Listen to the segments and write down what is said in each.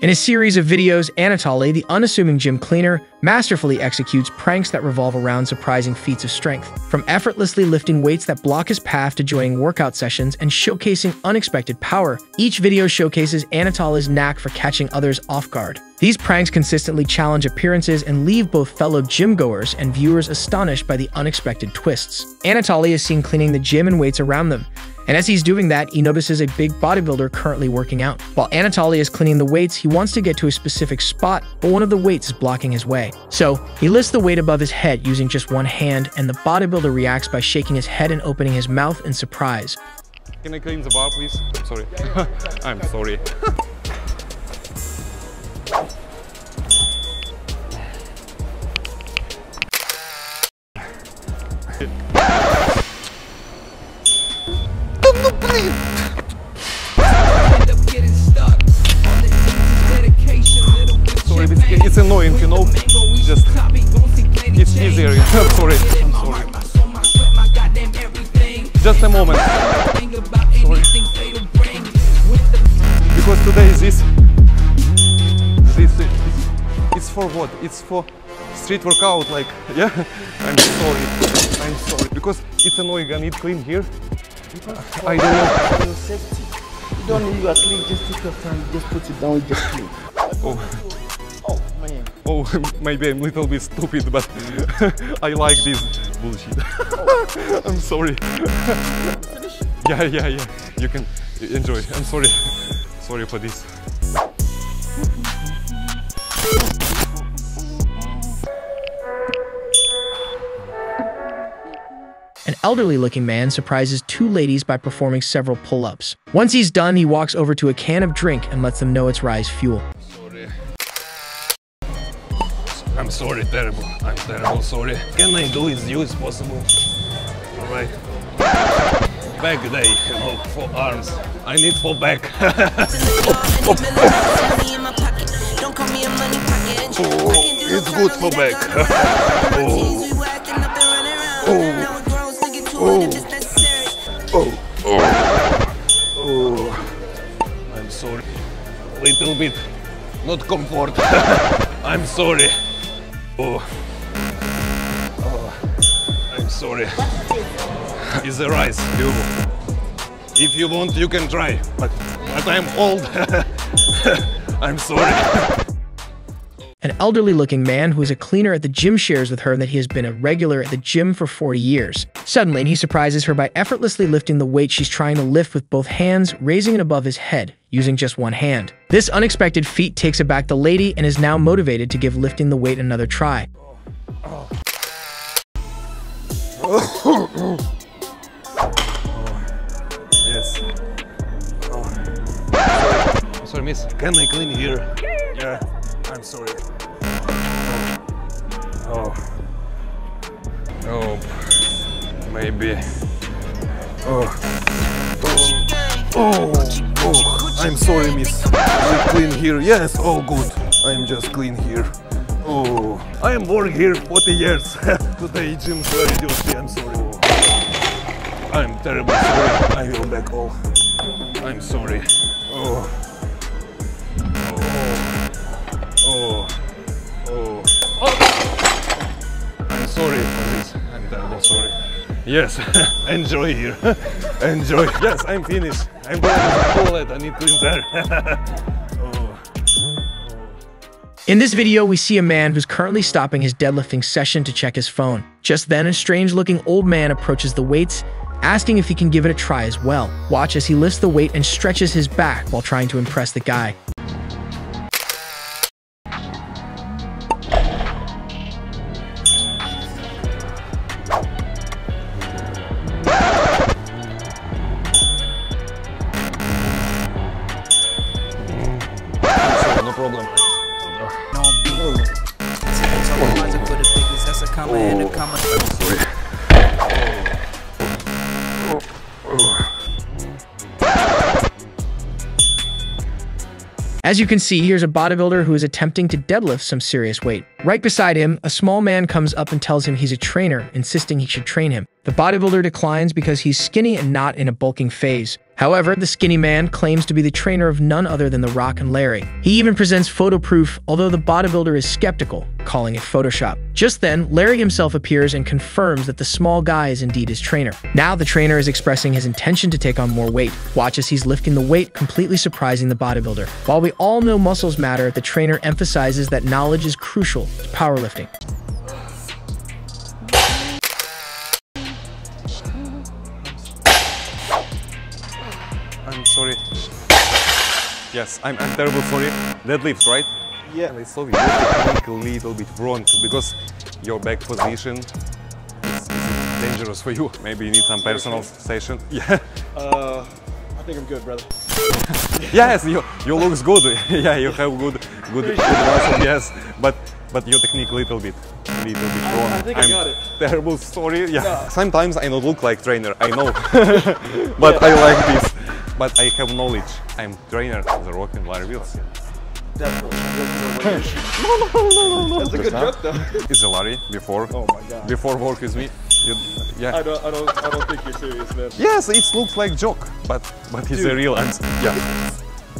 In a series of videos, Anatoly, the unassuming gym cleaner, masterfully executes pranks that revolve around surprising feats of strength. From effortlessly lifting weights that block his path to joining workout sessions and showcasing unexpected power, each video showcases Anatoly's knack for catching others off guard. These pranks consistently challenge appearances and leave both fellow gym goers and viewers astonished by the unexpected twists. Anatoly is seen cleaning the gym and weights around them, and as he's doing that, he notices a big bodybuilder currently working out. While Anatoly is cleaning the weights, he wants to get to a specific spot, but one of the weights is blocking his way. So, he lifts the weight above his head using just one hand, and the bodybuilder reacts by shaking his head and opening his mouth in surprise. Can I clean the bar, please? I'm sorry. I'm. Sorry, you know. Just it's easier. I'm sorry. I'm sorry. Just a moment. Sorry. Because today this this it's for what? It's for street workout. Like yeah. I'm sorry. I'm sorry because it's annoying. I need clean here. I don't know. Safety. You don't need your clean, just take your time, just put it down, just clean. Oh. Oh, maybe I'm a little bit stupid, but I like this bullshit. I'm sorry. yeah, yeah, yeah. You can enjoy. I'm sorry. sorry for this. An elderly looking man surprises two ladies by performing several pull ups. Once he's done, he walks over to a can of drink and lets them know it's Rise Fuel. I'm sorry, terrible. I'm terrible, sorry. Can I do with you? Is possible? Alright. Back day, you know, for arms. I need for back. oh, it's good for back. oh. Oh. Oh. Oh. I'm sorry. Little bit not comfort. I'm sorry. Oh. oh. I'm sorry. It's the rice, Hugo. If you want, you can try. But, but I'm old. I'm sorry. An elderly looking man who is a cleaner at the gym shares with her that he has been a regular at the gym for 40 years. Suddenly, he surprises her by effortlessly lifting the weight she's trying to lift with both hands, raising it above his head, using just one hand. This unexpected feat takes aback the lady and is now motivated to give lifting the weight another try. Yes. Oh. Sorry, miss. Can I clean here? Yeah. I'm sorry. Oh. Oh. Maybe. Oh. Oh. Oh. Oh. I'm sorry, miss. You clean here? Yes. Oh, good. I'm just clean here. Oh. I am working here 40 years. Today gym dirty. I'm sorry. I'm terrible sorry. I will back all. I'm sorry. Oh. Yes, enjoy here. enjoy. Yes, I'm finished. I'm going to the toilet. I need to clean there. oh. In this video, we see a man who's currently stopping his deadlifting session to check his phone. Just then, a strange-looking old man approaches the weights, asking if he can give it a try as well. Watch as he lifts the weight and stretches his back while trying to impress the guy. No problem. As you can see, here's a bodybuilder who is attempting to deadlift some serious weight. Right beside him, a small man comes up and tells him he's a trainer, insisting he should train him. The bodybuilder declines because he's skinny and not in a bulking phase. However, the skinny man claims to be the trainer of none other than The Rock and Larry. He even presents photo proof, although the bodybuilder is skeptical, calling it Photoshop. Just then, Larry himself appears and confirms that the small guy is indeed his trainer. Now the trainer is expressing his intention to take on more weight. Watch as he's lifting the weight, completely surprising the bodybuilder. While we all know muscles matter, the trainer emphasizes that knowledge is crucial to powerlifting. I'm sorry. Yes, I'm, I'm terrible sorry. Deadlift, right? Yeah. I saw you a little bit wrong because your back position is, dangerous for you. Maybe you need some personal session. Yeah. Uh, I think I'm good, brother. yes, you you looks good. yeah, you have good good, good muscle. Yes, but but your technique little bit little bit wrong. I think I I'm got it. Terrible story. Yeah. No. Sometimes I don't look like trainer. I know, but I like this. But I have knowledge. I'm trainer of the Rock and Larry Wheels. Definitely. no, no, no, no, no. That's a good joke, though. Is a Larry before Oh my god. before work with me. You, yeah. I don't, I don't, I don't think you're serious, man. Yes, it looks like joke, but but it's a real answer. Yeah,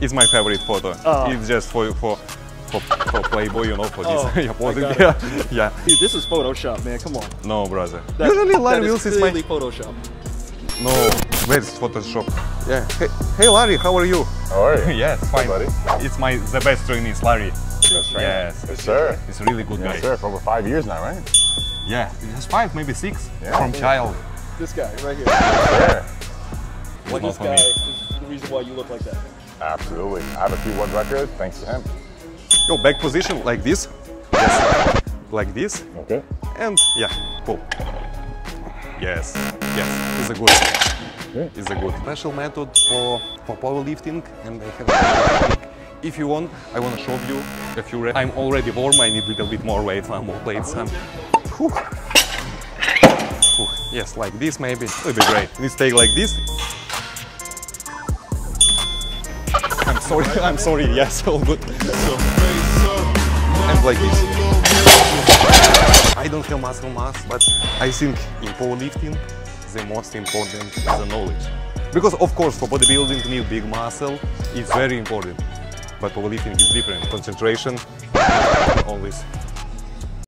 it's my favorite photo. Oh. It's just for for for, for Playboy, you know, for this. Oh, yeah, I posing. Yeah, yeah. Dude, this is Photoshop, man. Come on. No, brother. That- Usually Larry that Wheels is is my clearly Photoshop. no. Where's Photoshop? Yeah. Hey, hey, Larry, how are you? How are you? yes, fine. buddy. It's my the best trainee is Larry. Best trainer. Yes. Yes, sir. He's a really good guy. Yes, guy. sir. For over five years now, right? Yeah, he's five, maybe six Yeah. from child. This guy right here. Sure. Not This guy me. is the reason why you look like that. Absolutely. I have a P1 record thanks to him. Your back position like this. Yes. Like this. Okay. And yeah, pull. Yes, yes, it's a good. It's a good special method for for powerlifting, and I have. If you want, I want to show you a few. Reps. I'm already warm. I need a little bit more weight, some more plates. Yes, like this maybe. It will be great. Let's take like this. I'm sorry. I'm sorry. Yes, all good. And like this. I don't have muscle mass, but I think in powerlifting the most important is the knowledge. Because of course for bodybuilding need big muscle, it's very important. But powerlifting is different. Concentration, always